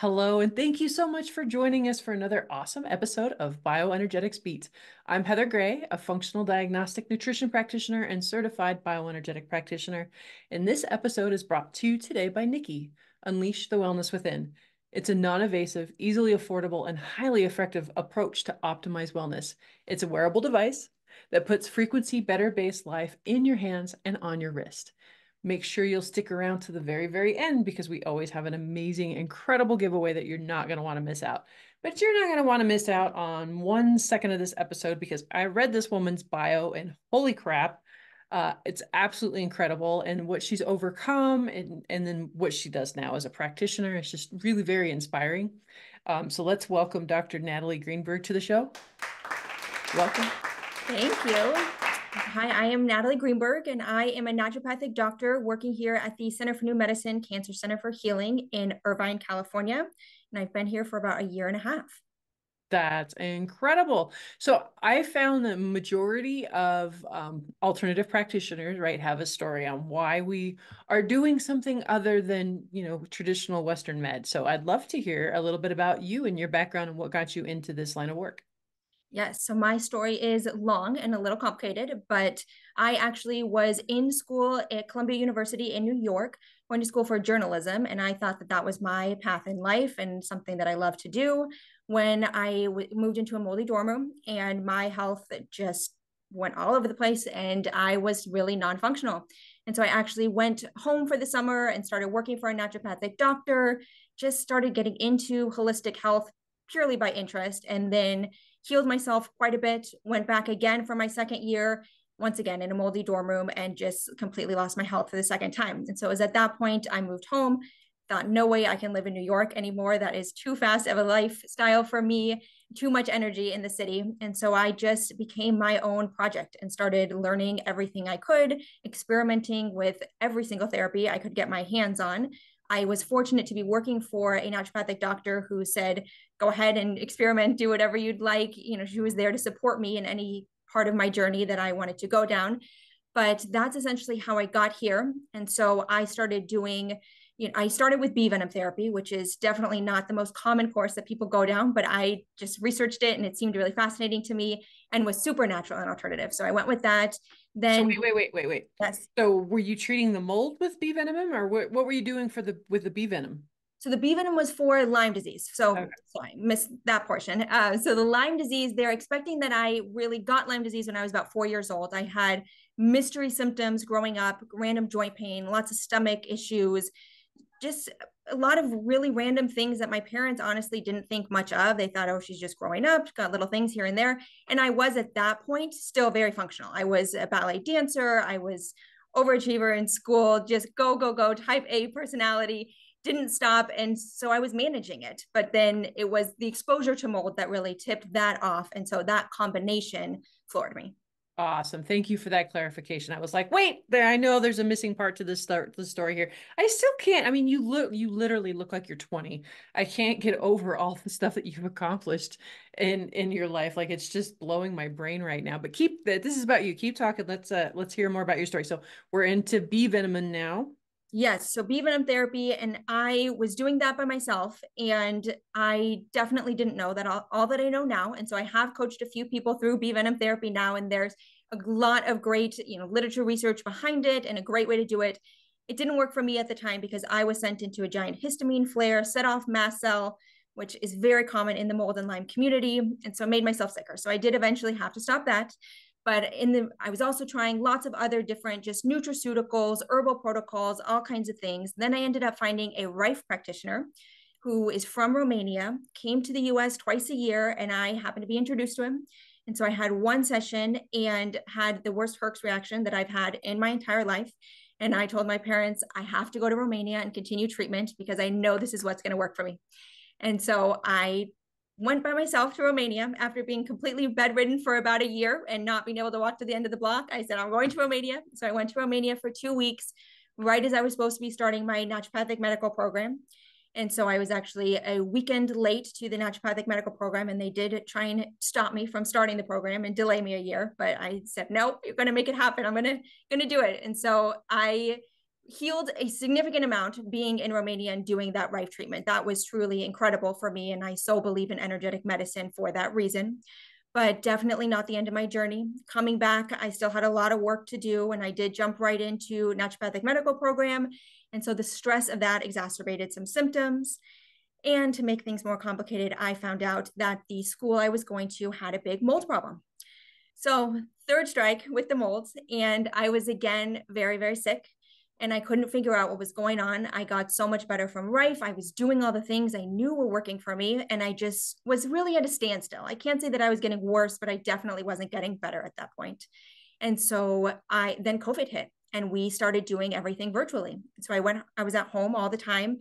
Hello, and thank you so much for joining us for another awesome episode of Bioenergetics Beats. I'm Heather Gray, a functional diagnostic nutrition practitioner and certified bioenergetic practitioner. And this episode is brought to you today by Nikki, Unleash the Wellness Within. It's a non invasive, easily affordable, and highly effective approach to optimize wellness. It's a wearable device that puts frequency better based life in your hands and on your wrist. Make sure you'll stick around to the very, very end because we always have an amazing, incredible giveaway that you're not going to want to miss out. But you're not going to want to miss out on one second of this episode because I read this woman's bio and holy crap, uh, it's absolutely incredible. And what she's overcome and, and then what she does now as a practitioner is just really very inspiring. Um, so let's welcome Dr. Natalie Greenberg to the show. Welcome. Thank you. Hi, I am Natalie Greenberg, and I am a naturopathic doctor working here at the Center for New Medicine Cancer Center for Healing in Irvine, California. And I've been here for about a year and a half. That's incredible. So I found the majority of um, alternative practitioners, right, have a story on why we are doing something other than, you know, traditional Western med. So I'd love to hear a little bit about you and your background and what got you into this line of work. Yes. So my story is long and a little complicated, but I actually was in school at Columbia University in New York, going to school for journalism. And I thought that that was my path in life and something that I love to do. When I w- moved into a moldy dorm room and my health just went all over the place and I was really non functional. And so I actually went home for the summer and started working for a naturopathic doctor, just started getting into holistic health purely by interest. And then healed myself quite a bit, went back again for my second year, once again in a moldy dorm room, and just completely lost my health for the second time. And so it was at that point I moved home, thought, no way I can live in New York anymore. That is too fast of a lifestyle for me, too much energy in the city. And so I just became my own project and started learning everything I could, experimenting with every single therapy I could get my hands on. I was fortunate to be working for a naturopathic doctor who said, go ahead and experiment, do whatever you'd like. You know, she was there to support me in any part of my journey that I wanted to go down. But that's essentially how I got here. And so I started doing, you know, I started with bee venom therapy, which is definitely not the most common course that people go down, but I just researched it and it seemed really fascinating to me and was supernatural and alternative. So I went with that. Then so wait, wait, wait, wait, wait. Yes. So were you treating the mold with bee venom or what, what were you doing for the with the bee venom? So the bee venom was for Lyme disease. So okay. sorry, missed that portion. Uh, so the Lyme disease, they're expecting that I really got Lyme disease when I was about four years old. I had mystery symptoms growing up, random joint pain, lots of stomach issues, just a lot of really random things that my parents honestly didn't think much of. They thought, oh, she's just growing up, got little things here and there. And I was at that point still very functional. I was a ballet dancer. I was overachiever in school, just go, go, go, type A personality didn't stop. And so I was managing it. But then it was the exposure to mold that really tipped that off. And so that combination floored me. Awesome. Thank you for that clarification. I was like, wait, there I know there's a missing part to this start the story here. I still can't. I mean, you look you literally look like you're 20. I can't get over all the stuff that you've accomplished in in your life. Like it's just blowing my brain right now. But keep that this is about you. Keep talking. Let's uh let's hear more about your story. So we're into bee venom now. Yes, so bee venom therapy, and I was doing that by myself, and I definitely didn't know that all, all that I know now. And so I have coached a few people through bee venom therapy now, and there's a lot of great, you know, literature research behind it, and a great way to do it. It didn't work for me at the time because I was sent into a giant histamine flare, set off mast cell, which is very common in the mold and Lyme community, and so I made myself sicker. So I did eventually have to stop that but in the i was also trying lots of other different just nutraceuticals herbal protocols all kinds of things. Then i ended up finding a rife practitioner who is from romania came to the us twice a year and i happened to be introduced to him. And so i had one session and had the worst herx reaction that i've had in my entire life. And i told my parents i have to go to romania and continue treatment because i know this is what's going to work for me. And so I went by myself to Romania after being completely bedridden for about a year and not being able to walk to the end of the block. I said, I'm going to Romania. So I went to Romania for two weeks, right as I was supposed to be starting my naturopathic medical program. And so I was actually a weekend late to the naturopathic medical program, and they did try and stop me from starting the program and delay me a year. But I said, no, you're going to make it happen. I'm going to going to do it. And so I healed a significant amount being in Romania and doing that Rife treatment. That was truly incredible for me. And I so believe in energetic medicine for that reason. But definitely not the end of my journey. Coming back, I still had a lot of work to do, and I did jump right into naturopathic medical program. And so the stress of that exacerbated some symptoms. And to make things more complicated, I found out that the school I was going to had a big mold problem. So, third strike with the molds, and I was again very, very sick and I couldn't figure out what was going on. I got so much better from Rife. I was doing all the things I knew were working for me, and I just was really at a standstill. I can't say that I was getting worse, but I definitely wasn't getting better at that point. And so I then COVID hit, and we started doing everything virtually. So I went, I was at home all the time.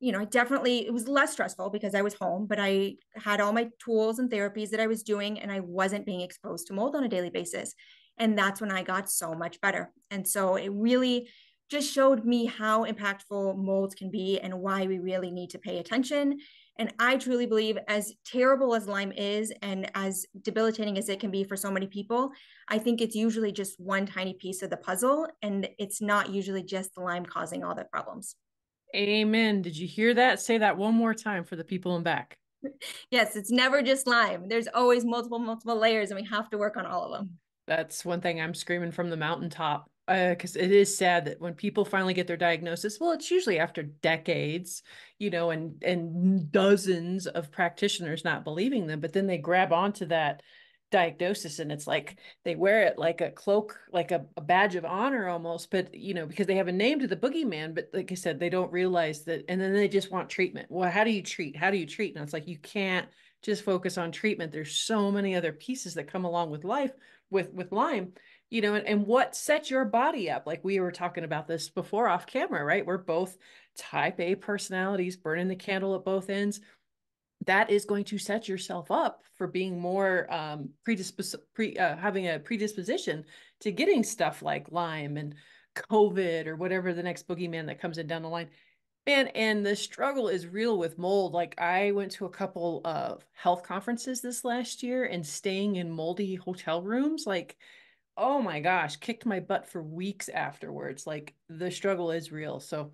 You know, I definitely it was less stressful because I was home, but I had all my tools and therapies that I was doing, and I wasn't being exposed to mold on a daily basis. And that's when I got so much better. And so it really just showed me how impactful molds can be and why we really need to pay attention. And I truly believe, as terrible as Lyme is and as debilitating as it can be for so many people, I think it's usually just one tiny piece of the puzzle. And it's not usually just the Lyme causing all the problems. Amen. Did you hear that? Say that one more time for the people in back. yes, it's never just Lyme. There's always multiple, multiple layers, and we have to work on all of them. That's one thing I'm screaming from the mountaintop because uh, it is sad that when people finally get their diagnosis, well, it's usually after decades, you know, and and dozens of practitioners not believing them, but then they grab onto that diagnosis and it's like they wear it like a cloak like a, a, badge of honor almost but you know because they have a name to the boogeyman but like i said they don't realize that and then they just want treatment. Well how do you treat? How do you treat? And it's like you can't just focus on treatment. There's so many other pieces that come along with life with with lyme you know, and, and what sets your body up. Like we were talking about this before off camera, right? We're both type A personalities, burning the candle at both ends. That is going to set yourself up for being more um, predispos- pre, uh, having a predisposition to getting stuff like Lyme and COVID or whatever the next boogeyman that comes in down the line. Man, and the struggle is real with mold. Like I went to a couple of health conferences this last year and staying in moldy hotel rooms, like oh my gosh, kicked my butt for weeks afterwards. Like the struggle is real. So,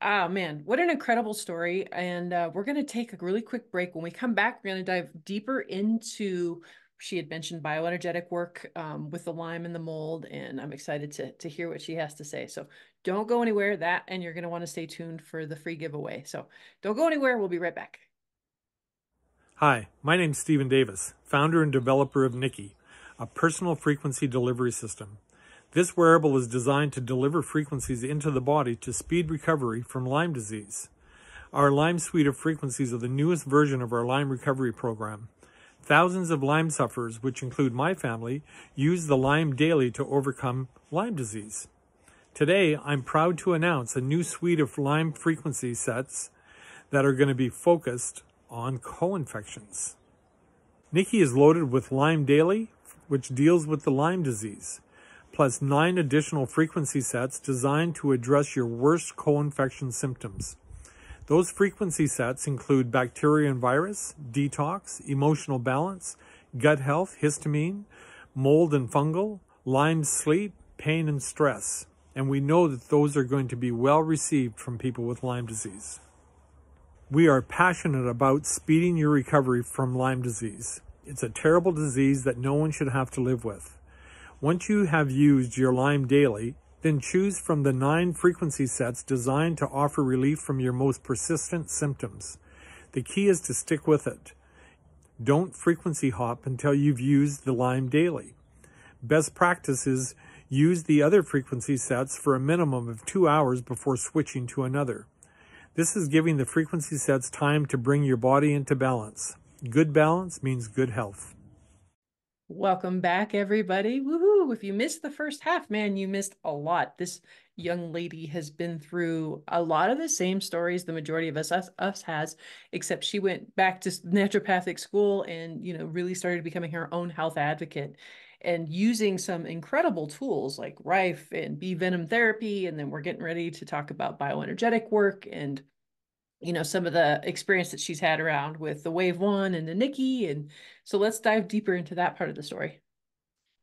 ah, man, what an incredible story. And uh, we're going to take a really quick break. When we come back, we're going to dive deeper into. She had mentioned bioenergetic work um, with the Lyme and the mold, and I'm excited to, to hear what she has to say. So don't go anywhere. That, and you're going to want to stay tuned for the free giveaway. So don't go anywhere. We'll be right back. Hi, my name's Stephen Davis, founder and developer of Nikki a personal frequency delivery system. This wearable is designed to deliver frequencies into the body to speed recovery from Lyme disease. Our Lyme suite of frequencies are the newest version of our Lyme recovery program. Thousands of Lyme sufferers, which include my family, use the Lyme daily to overcome Lyme disease. Today, I'm proud to announce a new suite of Lyme frequency sets that are going to be focused on co-infections. Nikki is loaded with Lyme Daily, which deals with the Lyme disease, plus nine additional frequency sets designed to address your worst co-infection symptoms. Those frequency sets include bacteria and virus, detox, emotional balance, gut health, histamine, mold and fungal, Lyme sleep, pain and stress. And we know that those are going to be well received from people with Lyme disease. We are passionate about speeding your recovery from Lyme disease. It's a terrible disease that no one should have to live with. Once you have used your Lyme daily, then choose from the nine frequency sets designed to offer relief from your most persistent symptoms. The key is to stick with it. Don't frequency hop until you've used the Lyme daily. Best practice is use the other frequency sets for a minimum of two hours before switching to another. This is giving the frequency sets time to bring your body into balance. Good balance means good health. Welcome back, everybody. Woohoo! If you missed the first half, man, you missed a lot. This young lady has been through a lot of the same stories the majority of us, us us has, except she went back to naturopathic school and you know really started becoming her own health advocate and using some incredible tools like Rife and bee venom therapy. And then we're getting ready to talk about bioenergetic work and you know some of the experience that she's had around with the wave one and the nikki and so let's dive deeper into that part of the story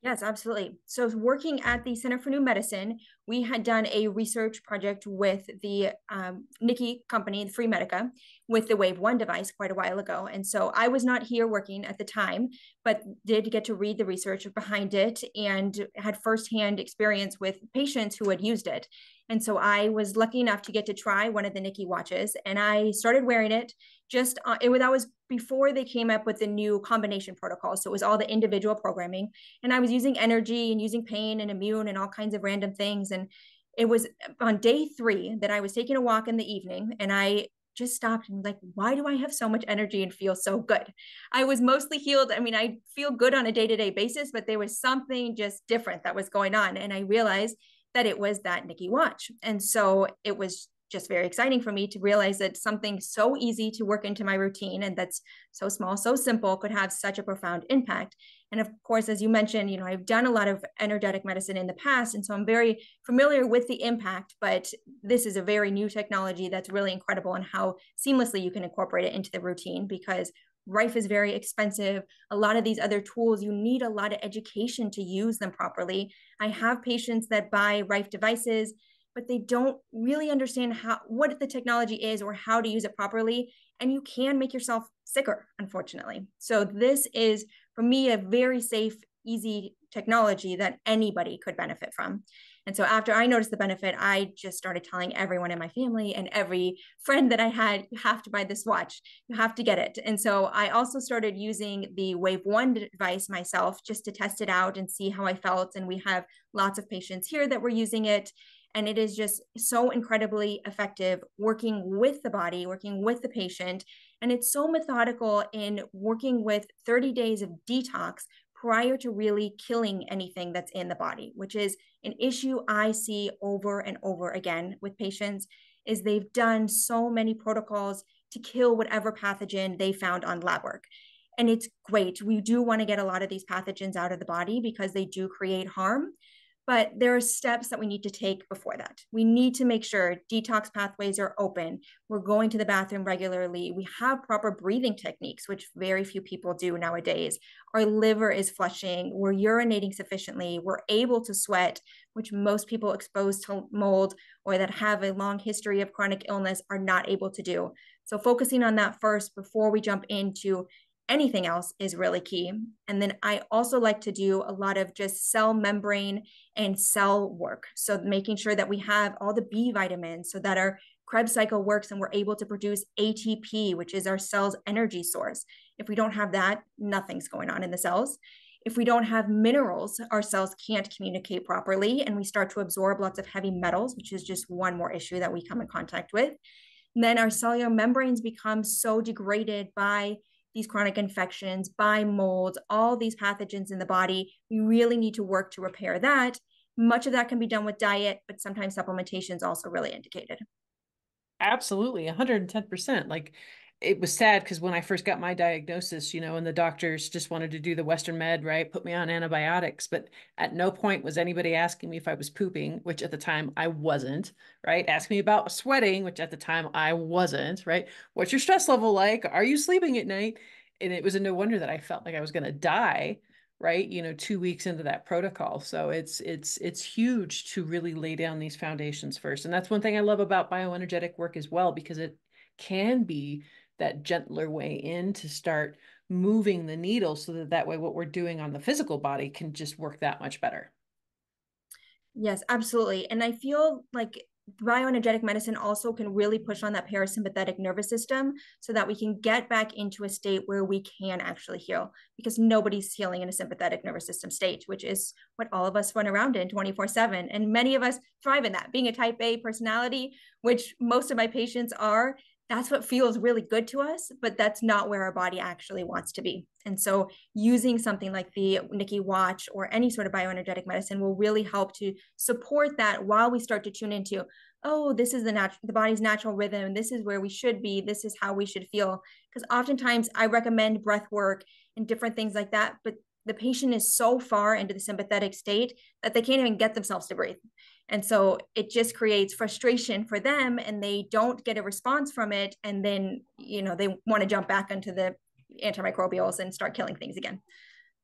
Yes, absolutely. So, working at the Center for New Medicine, we had done a research project with the um, Nikki company, Freemedica, with the Wave One device quite a while ago. And so, I was not here working at the time, but did get to read the research behind it and had firsthand experience with patients who had used it. And so, I was lucky enough to get to try one of the Nikki watches, and I started wearing it just uh, it was that was before they came up with the new combination protocol so it was all the individual programming. And i was using energy and using pain and immune and all kinds of random things and it was on day three that i was taking a walk in the evening and i just stopped and was like why do i have so much energy and feel so good? I was mostly healed i mean i feel good on a day-to-day basis but there was something just different that was going on and i realized that it was that nikki watch and so it was just very exciting for me to realize that something so easy to work into my routine and that's so small, so simple could have such a profound impact. And of course, as you mentioned, you know, I've done a lot of energetic medicine in the past, and so I'm very familiar with the impact, but this is a very new technology that's really incredible and in how seamlessly you can incorporate it into the routine because Rife is very expensive. A lot of these other tools, you need a lot of education to use them properly. I have patients that buy Rife devices but they don't really understand how what the technology is or how to use it properly and you can make yourself sicker unfortunately so this is for me a very safe easy technology that anybody could benefit from and so after i noticed the benefit i just started telling everyone in my family and every friend that i had you have to buy this watch. You have to get it. And so i also started using the wave one device myself just to test it out and see how i felt. And we have lots of patients here that were using it. And it is just so incredibly effective working with the body, working with the patient. And it's so methodical in working with 30 days of detox prior to really killing anything that's in the body, which is an issue I see over and over again with patients is they've done so many protocols to kill whatever pathogen they found on lab work. And it's great. We do want to get a lot of these pathogens out of the body because they do create harm but there are steps that we need to take before that. We need to make sure detox pathways are open. We're going to the bathroom regularly. We have proper breathing techniques, which very few people do nowadays. Our liver is flushing. We're urinating sufficiently. We're able to sweat, which most people exposed to mold or that have a long history of chronic illness are not able to do. So, focusing on that first before we jump into anything else is really key. And then I also like to do a lot of just cell membrane and cell work. So making sure that we have all the B vitamins so that our Krebs cycle works and we're able to produce ATP, which is our cell's energy source. If we don't have that, nothing's going on in the cells. If we don't have minerals, our cells can't communicate properly and we start to absorb lots of heavy metals, which is just one more issue that we come in contact with. And then our cellular membranes become so degraded by these chronic infections, by molds, all these pathogens in the body. We really need to work to repair that. Much of that can be done with diet, but sometimes supplementation is also really indicated. Absolutely, 110%. Like it was sad because when I first got my diagnosis, you know, and the doctors just wanted to do the Western med, right? Put me on antibiotics. But at no point was anybody asking me if I was pooping, which at the time I wasn't, right? Ask me about sweating, which at the time I wasn't, right? What's your stress level like? Are you sleeping at night? And it was a no wonder that I felt like I was going to die, right? You know, two weeks into that protocol. So it's it's it's huge to really lay down these foundations first. And that's one thing I love about bioenergetic work as well, because it can be that gentler way in to start moving the needle so that that way what we're doing on the physical body can just work that much better. Yes absolutely and i feel like bioenergetic medicine also can really push on that parasympathetic nervous system so that we can get back into a state where we can actually heal because nobody's healing in a sympathetic nervous system state which is what all of us run around in 24 7 and many of us thrive in that. Being a type a personality which most of my patients are that's what feels really good to us, but that's not where our body actually wants to be. And so, using something like the Nikki Watch or any sort of bioenergetic medicine will really help to support that while we start to tune into, oh, this is the natural, the body's natural rhythm. This is where we should be. This is how we should feel. Because oftentimes, I recommend breath work and different things like that, but the patient is so far into the sympathetic state that they can't even get themselves to breathe. And so it just creates frustration for them and they don't get a response from it. And then, you know, they want to jump back into the antimicrobials and start killing things again.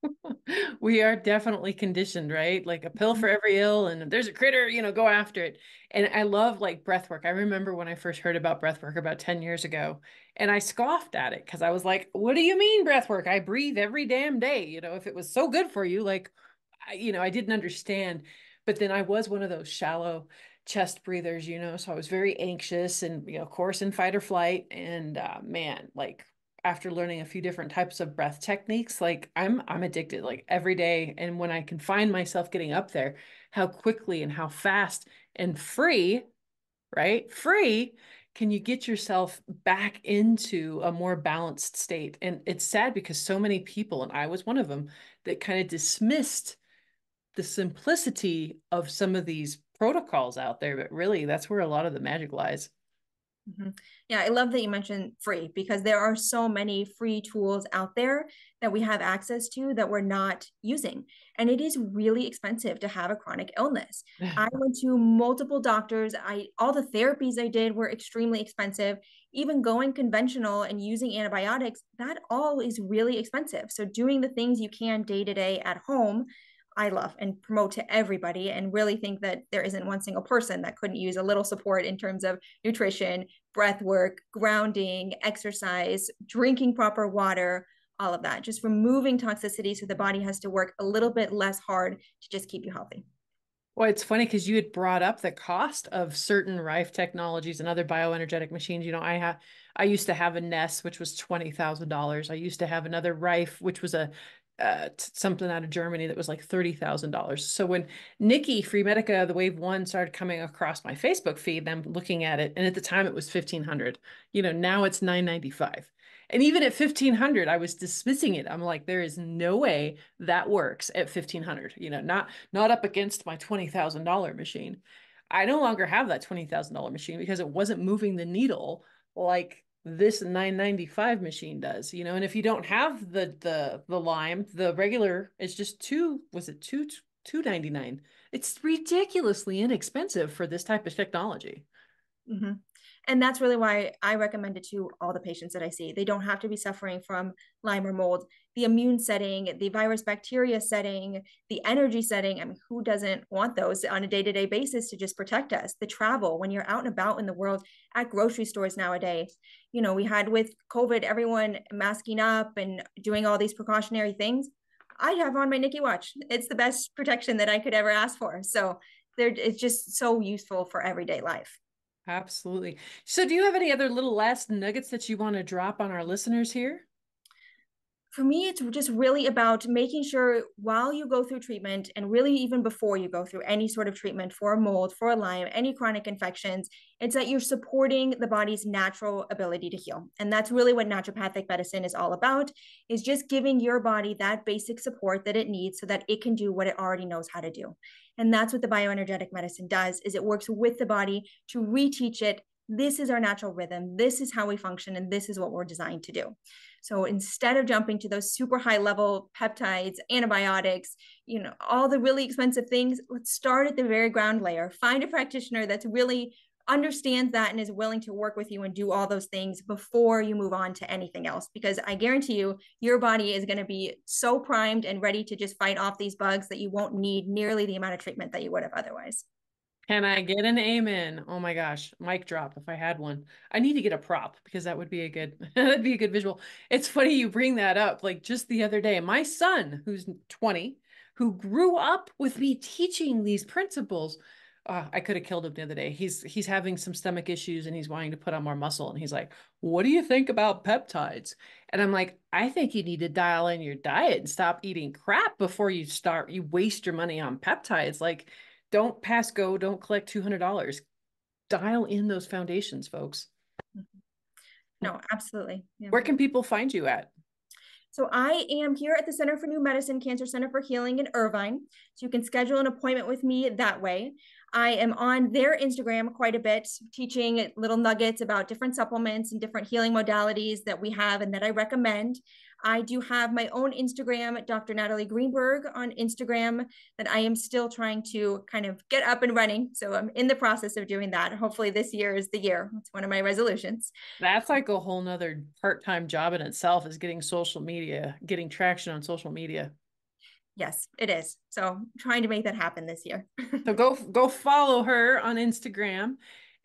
we are definitely conditioned, right? Like a pill for mm-hmm. every ill, and there's a critter, you know, go after it. And I love like breath work. I remember when I first heard about breath work about 10 years ago, and I scoffed at it because I was like, what do you mean breath work? I breathe every damn day. You know, if it was so good for you, like, I, you know, I didn't understand. But then I was one of those shallow chest breathers, you know, so I was very anxious and, you know, of course, in fight or flight. And uh, man, like after learning a few different types of breath techniques like i'm i'm addicted like every day and when i can find myself getting up there how quickly and how fast and free right free can you get yourself back into a more balanced state and it's sad because so many people and i was one of them that kind of dismissed the simplicity of some of these protocols out there but really that's where a lot of the magic lies Mm-hmm. Yeah, I love that you mentioned free because there are so many free tools out there that we have access to that we're not using. And it is really expensive to have a chronic illness. I went to multiple doctors. I all the therapies I did were extremely expensive. Even going conventional and using antibiotics, that all is really expensive. So doing the things you can day to day at home I love and promote to everybody and really think that there isn't one single person that couldn't use a little support in terms of nutrition, breath work, grounding, exercise, drinking proper water, all of that. Just removing toxicity so the body has to work a little bit less hard to just keep you healthy. Well, it's funny because you had brought up the cost of certain Rife technologies and other bioenergetic machines. You know, I have I used to have a Nest, which was twenty thousand dollars. I used to have another Rife, which was a uh, something out of Germany that was like $30,000. So when Nikki Freemedica, the Wave One started coming across my Facebook feed, I'm looking at it. And at the time it was 1500, you know, now it's 995. And even at 1500, I was dismissing it. I'm like, there is no way that works at 1500, you know, not, not up against my $20,000 machine. I no longer have that $20,000 machine because it wasn't moving the needle like this 995 machine does you know and if you don't have the the the Lyme the regular is just two was it two 299 it's ridiculously inexpensive for this type of technology mm-hmm. And that's really why I recommend it to all the patients that I see. They don't have to be suffering from Lyme or mold. The immune setting, the virus bacteria setting, the energy setting. I mean, who doesn't want those on a day to day basis to just protect us? The travel, when you're out and about in the world at grocery stores nowadays, you know, we had with COVID, everyone masking up and doing all these precautionary things. I have on my Nikki watch. It's the best protection that I could ever ask for. So it's just so useful for everyday life. Absolutely. So, do you have any other little last nuggets that you want to drop on our listeners here? For me, it's just really about making sure while you go through treatment, and really even before you go through any sort of treatment for a mold, for a Lyme, any chronic infections, it's that you're supporting the body's natural ability to heal. And that's really what naturopathic medicine is all about, is just giving your body that basic support that it needs so that it can do what it already knows how to do. And that's what the bioenergetic medicine does is it works with the body to reteach it this is our natural rhythm this is how we function and this is what we're designed to do. So instead of jumping to those super high level peptides antibiotics you know all the really expensive things let's start at the very ground layer. Find a practitioner that's really understands that and is willing to work with you and do all those things before you move on to anything else. Because I guarantee you, your body is going to be so primed and ready to just fight off these bugs that you won't need nearly the amount of treatment that you would have otherwise. Can I get an amen? Oh my gosh, mic drop if I had one. I need to get a prop because that would be a good that'd be a good visual. It's funny you bring that up. Like just the other day, my son, who's 20, who grew up with me teaching these principles, uh, I could have killed him the other day. He's he's having some stomach issues and he's wanting to put on more muscle. And he's like, "What do you think about peptides?" And I'm like, "I think you need to dial in your diet and stop eating crap before you start. You waste your money on peptides. Like, don't pass go. Don't collect two hundred dollars. Dial in those foundations, folks." No, absolutely. Yeah. Where can people find you at? So I am here at the Center for New Medicine Cancer Center for Healing in Irvine. So you can schedule an appointment with me that way. I am on their Instagram quite a bit, teaching little nuggets about different supplements and different healing modalities that we have and that I recommend. I do have my own Instagram, Dr. Natalie Greenberg on Instagram, that I am still trying to kind of get up and running. So I'm in the process of doing that. Hopefully, this year is the year. It's one of my resolutions. That's like a whole nother part time job in itself is getting social media, getting traction on social media. Yes, it is. So trying to make that happen this year. so go go follow her on Instagram.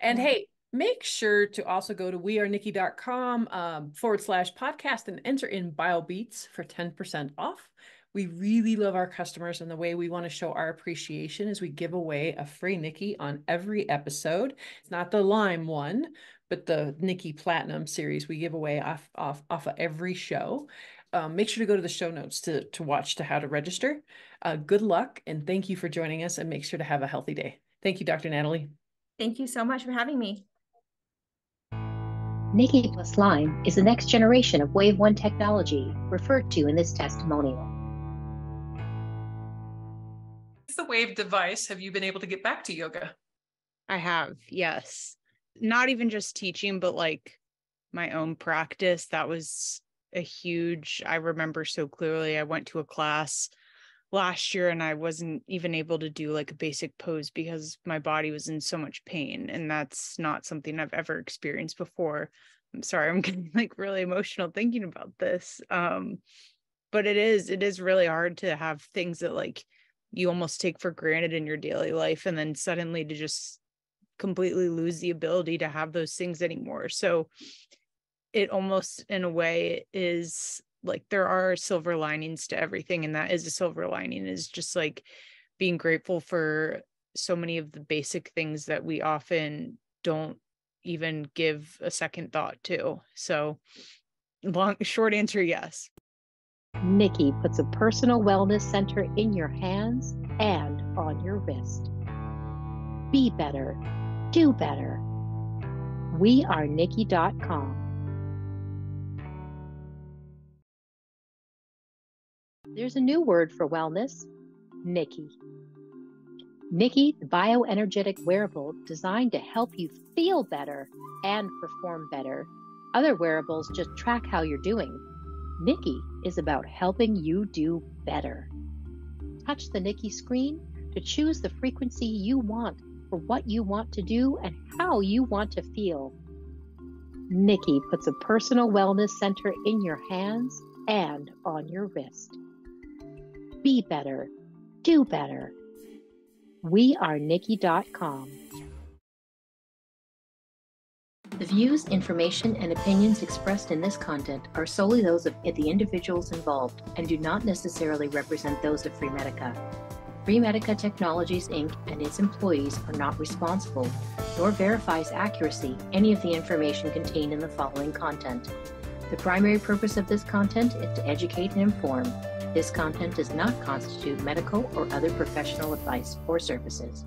And mm-hmm. hey, make sure to also go to wearenikki.com um, forward slash podcast and enter in BioBeats for 10% off. We really love our customers, and the way we want to show our appreciation is we give away a free Nikki on every episode. It's not the Lyme one, but the Nikki Platinum series we give away off off off of every show. Um, make sure to go to the show notes to to watch to how to register. Uh, good luck, and thank you for joining us. And make sure to have a healthy day. Thank you, Dr. Natalie. Thank you so much for having me. Nikki plus Lyme is the next generation of Wave 1 technology referred to in this testimonial. the Wave device, have you been able to get back to yoga? I have, yes. Not even just teaching, but like my own practice. That was a huge, I remember so clearly. I went to a class last year and I wasn't even able to do like a basic pose because my body was in so much pain. And that's not something I've ever experienced before. I'm sorry, I'm getting like really emotional thinking about this. Um, but it is, it is really hard to have things that like you almost take for granted in your daily life and then suddenly to just completely lose the ability to have those things anymore. So it almost in a way is like there are silver linings to everything and that is a silver lining is just like being grateful for so many of the basic things that we often don't even give a second thought to. So long short answer yes. Nikki puts a personal wellness center in your hands and on your wrist. Be better. Do better. We are nikki.com There's a new word for wellness Nikki. Nikki, the bioenergetic wearable designed to help you feel better and perform better. Other wearables just track how you're doing. Nikki is about helping you do better. Touch the Nikki screen to choose the frequency you want for what you want to do and how you want to feel. Nikki puts a personal wellness center in your hands and on your wrist be better, do better. We are Nikki.com. The views, information, and opinions expressed in this content are solely those of the individuals involved and do not necessarily represent those of Freemedica. Freemedica Technologies Inc. and its employees are not responsible, nor verifies accuracy any of the information contained in the following content. The primary purpose of this content is to educate and inform this content does not constitute medical or other professional advice or services.